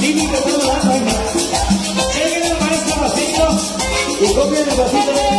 Sí, que todo la Lleguen el maestro pasito y copien el pasito.